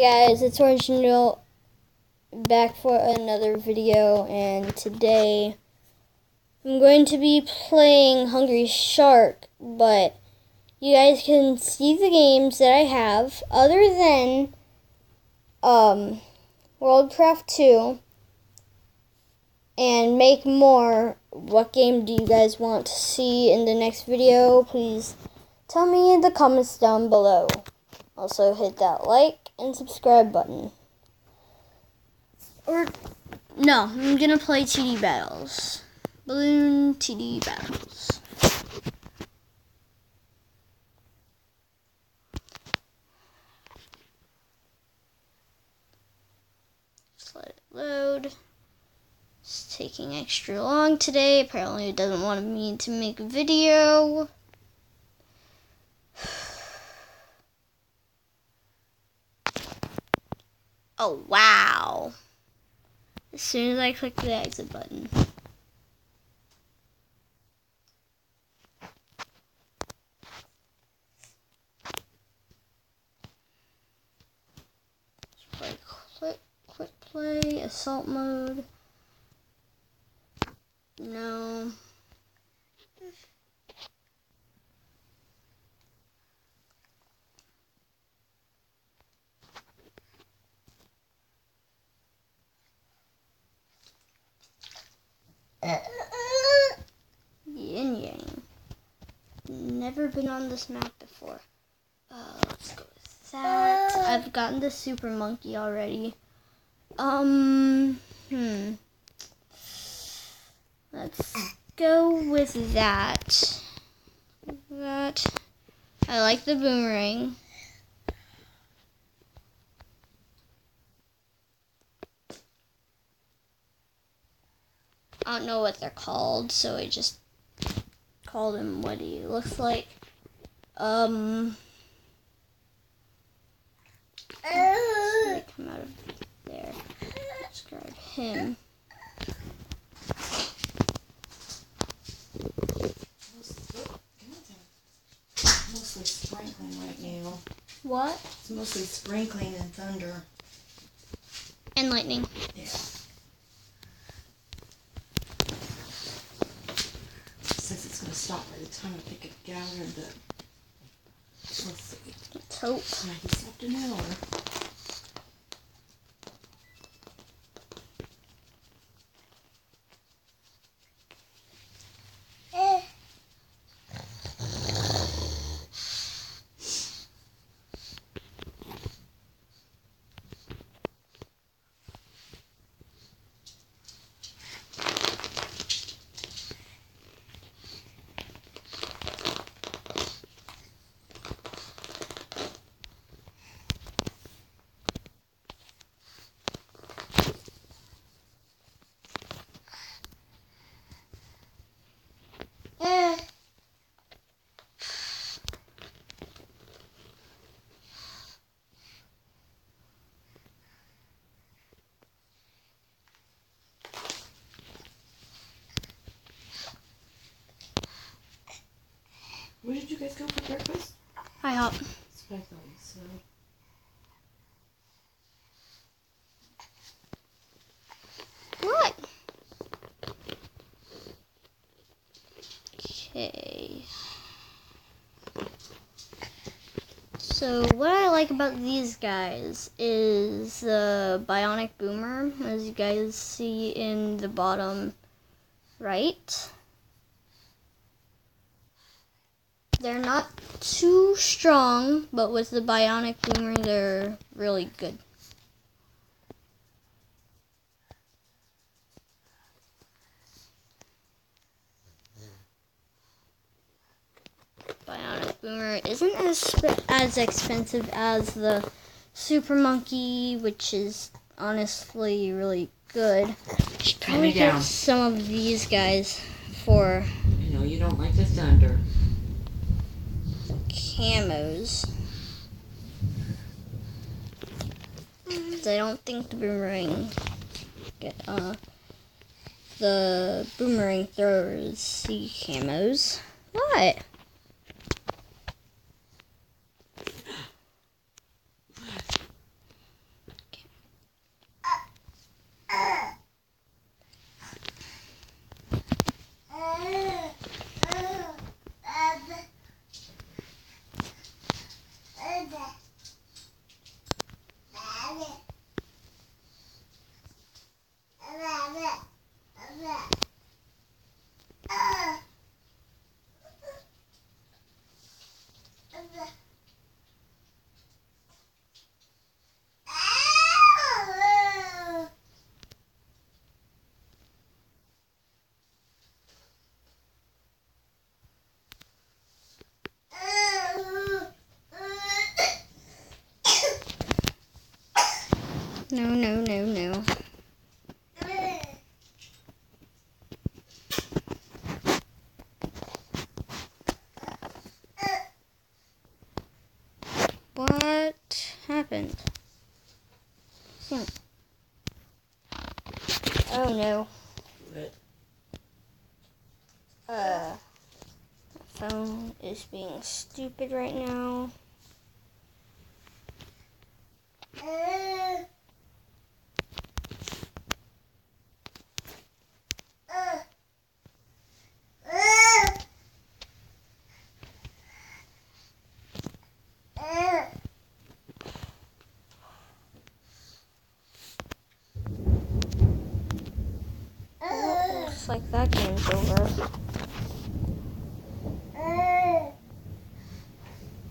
guys, it's Orange Noodle back for another video and today I'm going to be playing Hungry Shark but you guys can see the games that I have other than um, Worldcraft 2 and make more. What game do you guys want to see in the next video? Please tell me in the comments down below. Also hit that like and subscribe button or no I'm gonna play TD battles Bloons TD battles Just let it load it's taking extra long today. Apparently, it doesn't want me to make a video. Oh, wow. As soon as I click the exit button. Quick, quick play, assault mode. No. Been on this map before. Uh, let's go with that. I've gotten the super monkey already. Um, hmm. Let's go with that. That. I like the boomerang. I don't know what they're called, so I just called him what he looks like. Um. Come out of there. Let's grab him. mostly sprinkling right now. What? It's mostly sprinkling and thunder. And lightning. Yeah. Says it's gonna stop by the time I pick a gathered, but let's see. Let's hope. Maybe stopped an hour. Where did you guys go for breakfast? Said. What? Okay. So what I like about these guys is the bionic boomer, as you guys see in the bottom right. They're not too strong, but with the bionic boomer, they're really good. Bionic Boomer isn't as as expensive as the Super Monkey, which is honestly really good. Should probably get some of these guys for I know you don't like the thunder. Camos. 'Cause I don't think the boomerang get uh the boomerang throwers see camos. What? No, no, no, no. What happened? Hmm. Oh no. Uh, phone is being stupid right now. Looks like that game's over.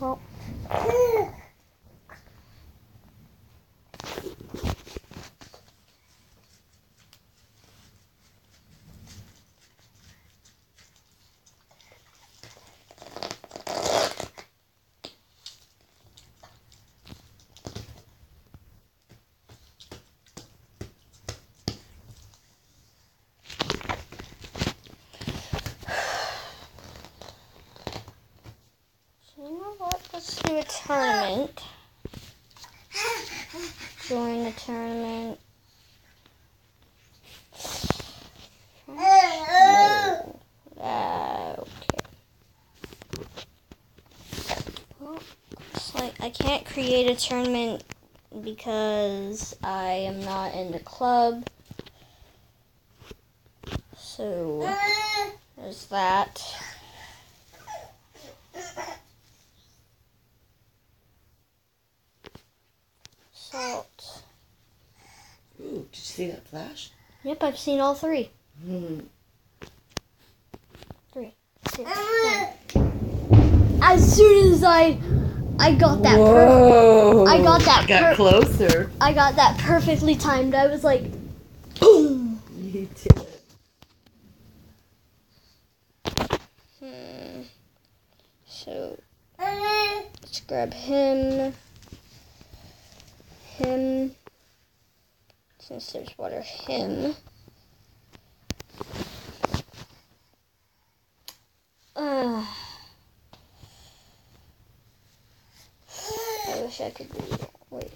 Well, so you know what? Let's do a tournament. Join the tournament. Uh, okay. Well, like I can't create a tournament because I am not in the club. So there's that. Salt. ooh, did you see that flash? Yep, I've seen all three. Hmm. Three, two, one. As soon as I, I got that. Per- Whoa! I got that Got per- closer. I got that perfectly timed. I was like, boom. You did. Hmm. So let's grab him. Him. Since there's water, him. Uh, I wish I could read. Wait.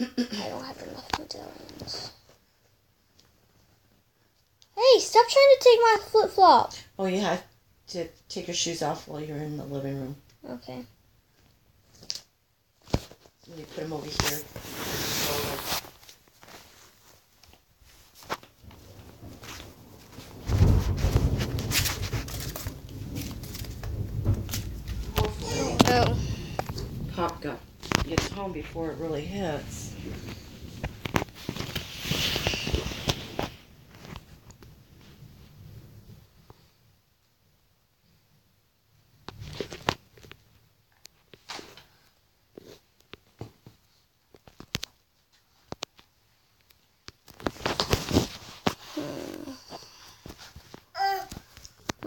I don't have enough medallions. Hey, stop trying to take my flip flop. Oh, you have to take your shoes off while you're in the living room. Okay. You put them over here. Oh. Pop got gets home before it really hits.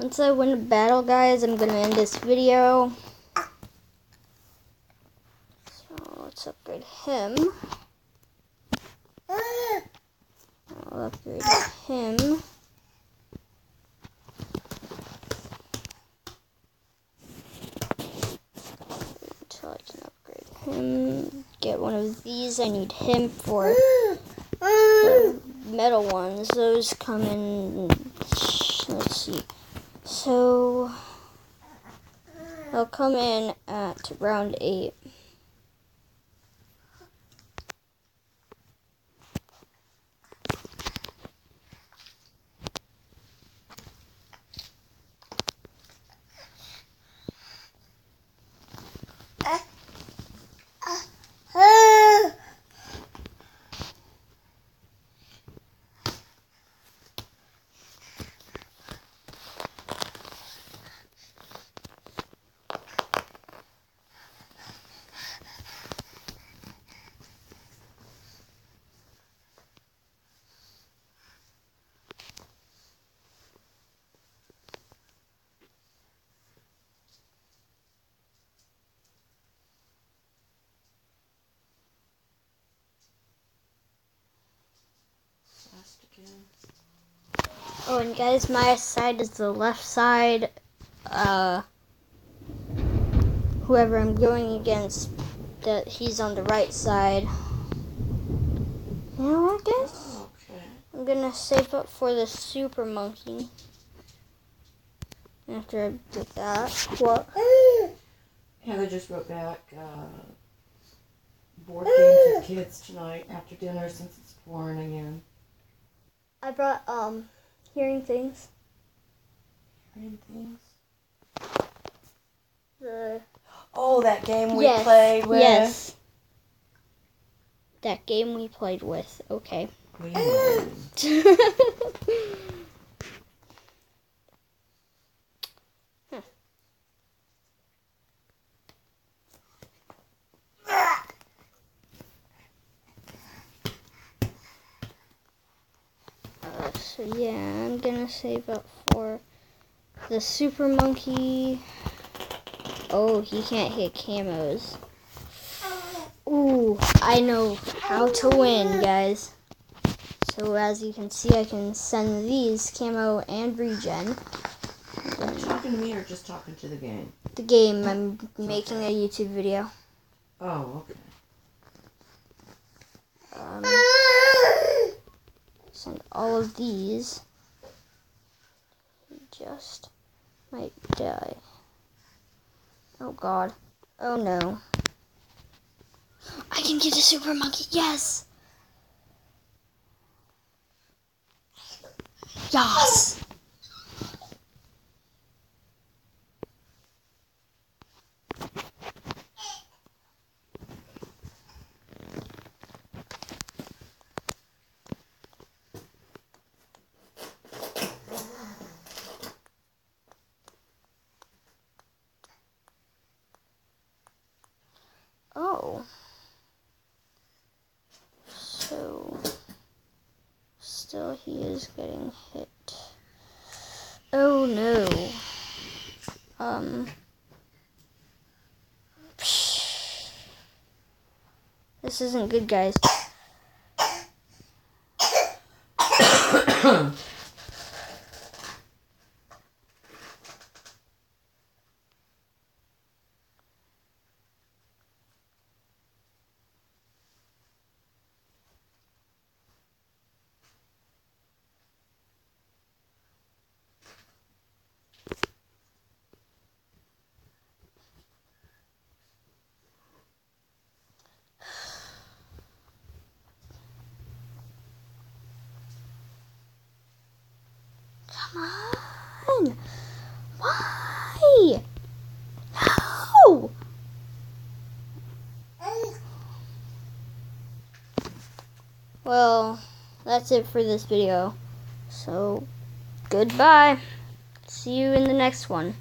Once I win a battle, guys, I'm gonna end this video. So let's upgrade him. I'll upgrade him. Until I can upgrade him. Get one of these. I need him for metal ones. Those come in. Let's see. So I'll come in at round eight. Oh, and guys, my side is the left side. Uh, whoever I'm going against, that he's on the right side. You know what, guys? Okay. I'm gonna save up for the super monkey. After I get that, what? Heather just wrote back uh, board games with kids tonight after dinner since it's pouring again. I brought um hearing things. Hearing things. The Oh, that game we yes, played with. yes. That game we played with. Okay. We know. Uh, so yeah, I'm gonna save up for the super monkey. Oh, he can't hit camos. Ooh, I know how to win, guys. So as you can see, I can send these camo and regen. Are you talking to me or just talking to the game? The game, I'm making a YouTube video. Oh, okay. Um, send all of these. He just might die. Oh god. Oh no. I can get a super monkey. Yes. Yes. Oh. So, still he is getting hit. Oh no. Um. This isn't good, guys. Come on. Why? No. Well, that's it for this video. So, goodbye. See you in the next one.